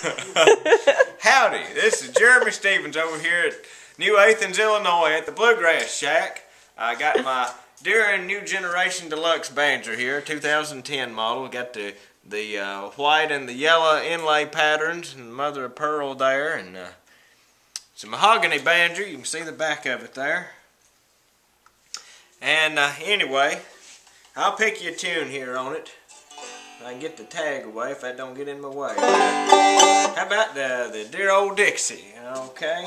Howdy, this is Jeremy Stephens over here at New Athens, Illinois at the Bluegrass Shack. I got my Deering New Generation Deluxe Banjo here, 2010 model. Got the the uh, white and the yellow inlay patterns and mother of pearl there and uh, it's a mahogany banjo. You can see the back of it there. And uh, anyway, I'll pick you a tune here on it. I can get the tag away if I don't get in my way. How about the, the dear old Dixie, okay?